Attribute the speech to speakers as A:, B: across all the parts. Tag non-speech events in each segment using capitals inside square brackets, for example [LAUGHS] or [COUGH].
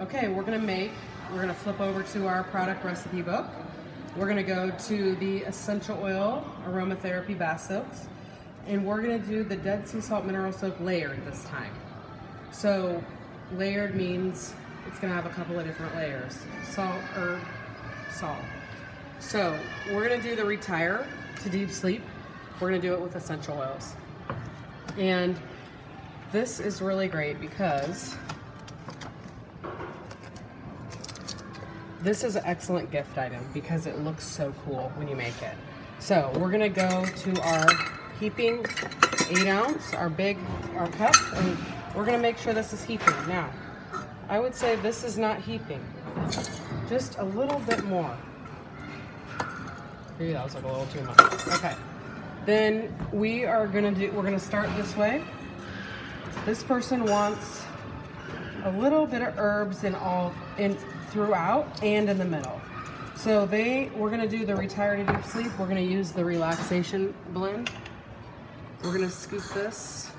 A: Okay, we're gonna make, we're gonna flip over to our product recipe book. We're gonna go to the essential oil aromatherapy bath soaks, and we're gonna do the Dead Sea Salt Mineral Soak layered this time. So layered means it's gonna have a couple of different layers. Salt, herb, salt. So we're gonna do the retire to deep sleep. We're gonna do it with essential oils. And this is really great because this is an excellent gift item because it looks so cool when you make it. So we're gonna go to our heaping eight ounce, our big, our cup, and we're gonna make sure this is heaping. Now, I would say this is not heaping, just a little bit more. Maybe that was like a little too much. Okay. Then we are gonna do, we're gonna start this way. This person wants a little bit of herbs in all, in throughout and in the middle. So they, we're gonna do the retire to deep sleep. We're gonna use the relaxation blend. We're gonna scoop this.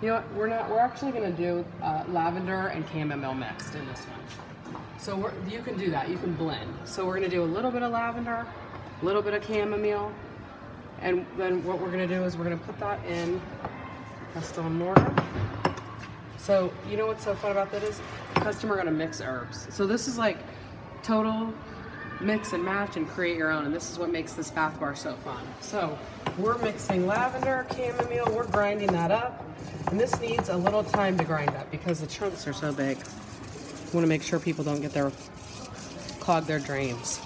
A: You know what, we're not, we're actually gonna do uh, lavender and chamomile mixed in this one. So you can do that, you can blend. So we're gonna do a little bit of lavender, a little bit of chamomile, and then what we're gonna do is we're gonna put that in pestle and mortar. So you know what's so fun about that is customer gonna mix herbs. So this is like total mix and match and create your own. And this is what makes this bath bar so fun. So we're mixing lavender, chamomile, we're grinding that up. And this needs a little time to grind up because the chunks are so big. Wanna make sure people don't get their, clog their drains.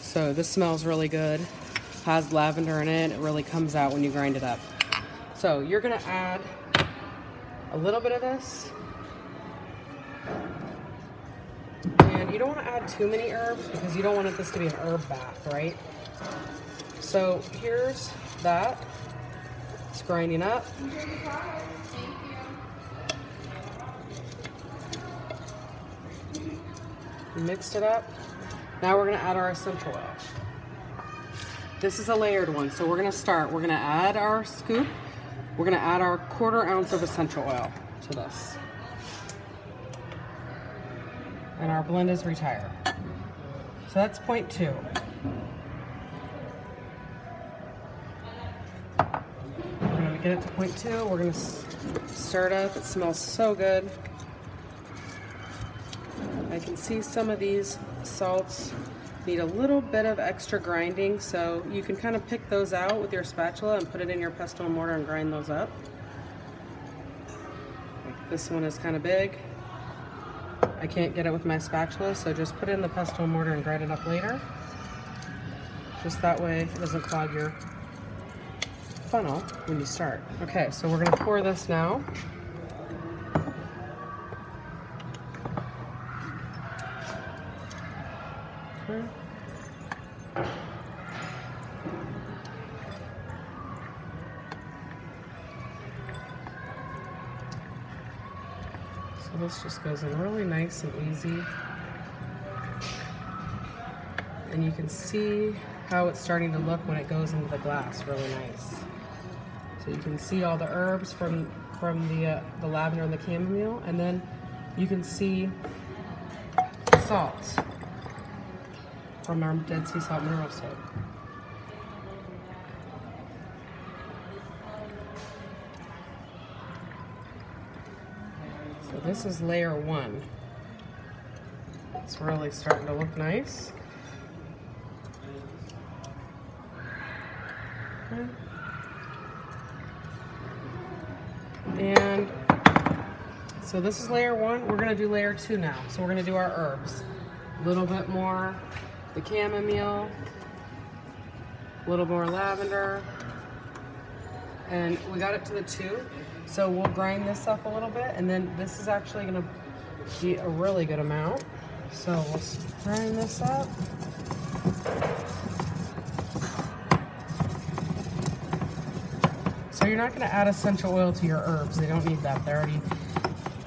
A: So this smells really good. Has lavender in it. It really comes out when you grind it up. So you're gonna add a little bit of this. You don't want to add too many herbs because you don't want this to be an herb bath, right? So here's that. It's grinding up. Mixed it up. Now we're gonna add our essential oil. This is a layered one, so we're gonna start. We're gonna add our scoop we're gonna add our quarter ounce of essential oil to this. And our blend is retire. So that's point two. We're gonna get it to point two. We're gonna stir it up. It smells so good. I can see some of these salts need a little bit of extra grinding, so you can kind of pick those out with your spatula and put it in your pestle and mortar and grind those up. This one is kind of big. I can't get it with my spatula, so just put it in the pestle mortar and grind it up later. Just that way it doesn't clog your funnel when you start. Okay, so we're gonna pour this now. Okay. This just goes in really nice and easy. And you can see how it's starting to look when it goes into the glass, really nice. So you can see all the herbs from from the uh, the lavender and the chamomile, and then you can see salt from our Dead Sea Salt Mineral Soak. So this is layer one. It's really starting to look nice. And so this is layer one. We're gonna do layer two now. So we're gonna do our herbs. A little bit more the chamomile, a little more lavender, and we got it to the two. So we'll grind this up a little bit, and then this is actually gonna be a really good amount. So we'll grind this up. So you're not gonna add essential oil to your herbs. They don't need that. They already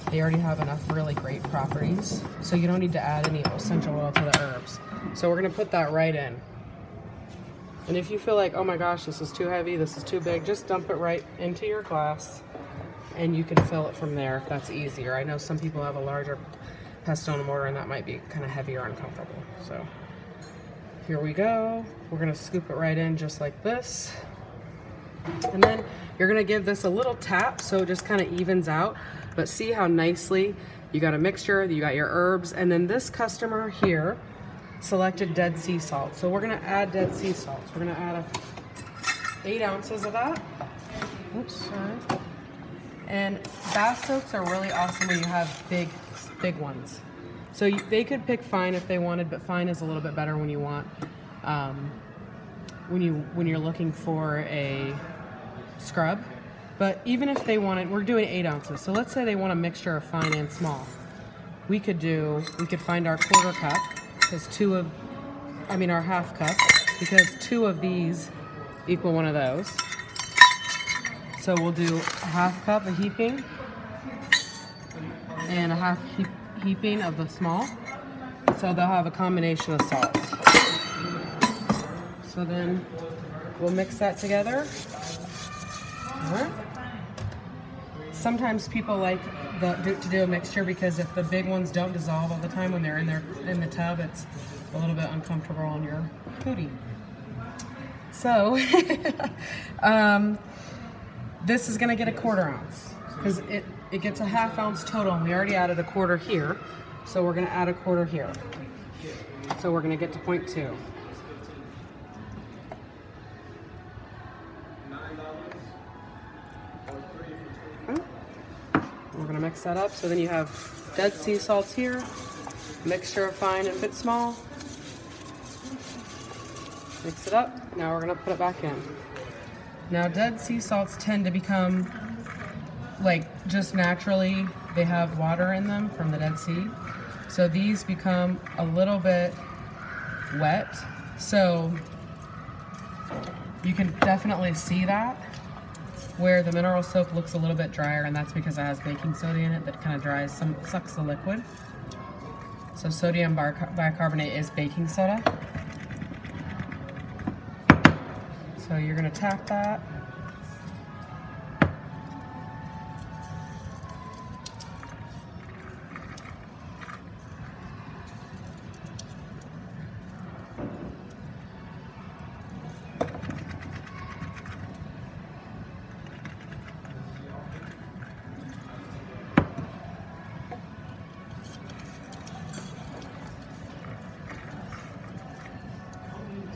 A: they already have enough really great properties. So you don't need to add any essential oil to the herbs. So we're gonna put that right in. And if you feel like, oh my gosh, this is too heavy, this is too big, just dump it right into your glass. And you can fill it from there if that's easier. I know some people have a larger pestle mortar and that might be kind of heavier and uncomfortable. So here we go. We're gonna scoop it right in just like this. And then you're gonna give this a little tap so it just kind of evens out. But see how nicely you got a mixture, you got your herbs, and then this customer here selected dead sea salt. So we're gonna add dead sea salt. We're gonna add a, eight ounces of that. Oops, sorry. And bath soaks are really awesome when you have big, big ones. So you, they could pick fine if they wanted, but fine is a little bit better when you want, um, when you when you're looking for a scrub. But even if they wanted, we're doing eight ounces. So let's say they want a mixture of fine and small. We could do, we could find our quarter cup, because two of, I mean our half cup, because two of these equal one of those. So we'll do a half cup of heaping and a half heap, heaping of the small. So they'll have a combination of salts. So then we'll mix that together. Sometimes people like the, to do a mixture because if the big ones don't dissolve all the time when they're in their in the tub, it's a little bit uncomfortable on your booty. So, [LAUGHS] um, this is gonna get a quarter ounce because it, it gets a half ounce total and we already added a quarter here. So we're gonna add a quarter here. So we're gonna get to point two. We're gonna mix that up. So then you have dead sea salts here, mixture of fine and bit small. Mix it up. Now we're gonna put it back in. Now dead sea salts tend to become like just naturally they have water in them from the Dead Sea. So these become a little bit wet. So you can definitely see that where the mineral soak looks a little bit drier and that's because it has baking soda in it that kind of dries some sucks the liquid. So sodium bicarbonate is baking soda. So you're gonna tap that.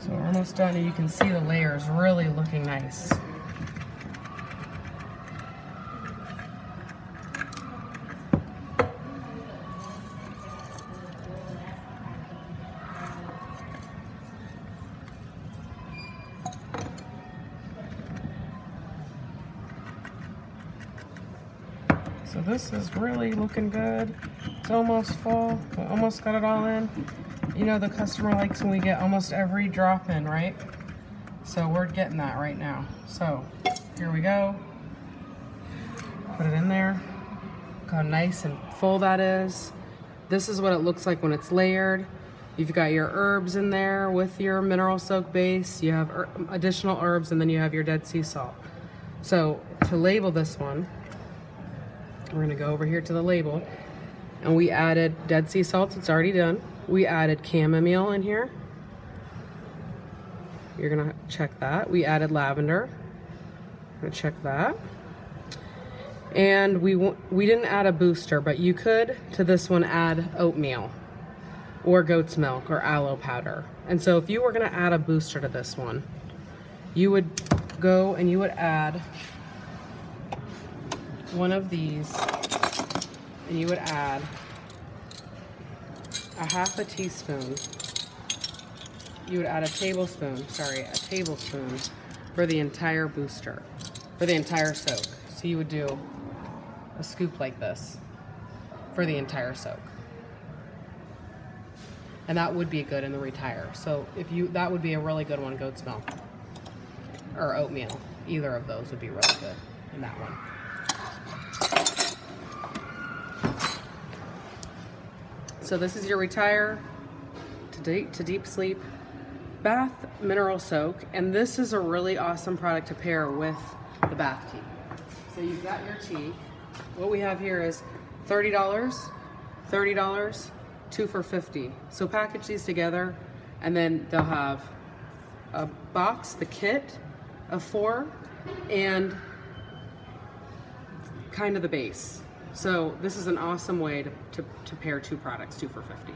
A: So we're almost done and you can see the layers really looking nice. So this is really looking good. It's almost full. Almost got it all in you know the customer likes when we get almost every drop in, right? So we're getting that right now. So here we go. Put it in there. Look how nice and full that is. This is what it looks like when it's layered. You've got your herbs in there with your mineral soak base. You have additional herbs and then you have your Dead Sea salt. So to label this one, we're gonna go over here to the label and we added Dead Sea salt, it's already done. We added chamomile in here. You're gonna check that. We added lavender. Gonna check that. And we we didn't add a booster, but you could to this one add oatmeal or goat's milk or aloe powder. And so if you were gonna add a booster to this one, you would go and you would add one of these and you would add a half a teaspoon. You would add a tablespoon, sorry, a tablespoon for the entire booster, for the entire soak. So you would do a scoop like this for the entire soak. And that would be good in the retire. So if you, that would be a really good one, goat's milk or oatmeal. Either of those would be really good in that one. So this is your retire to deep, to deep sleep bath mineral soak. And this is a really awesome product to pair with the bath tea. So you've got your tea. what we have here is $30, $30, two for 50. So package these together and then they'll have a box, the kit of four, and kind of the base. So this is an awesome way to, to, to pair two products, two for 50.